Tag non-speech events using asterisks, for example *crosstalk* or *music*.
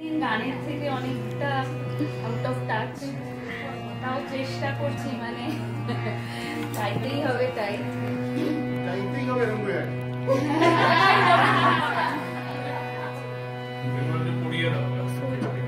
গানের থেকে অনেকটা আউট অফ টাচ তাও চেষ্টা করছি মানে চাইতেই হবে তাই। চাইতেই হবে *laughs* পড়িয়ে দাও।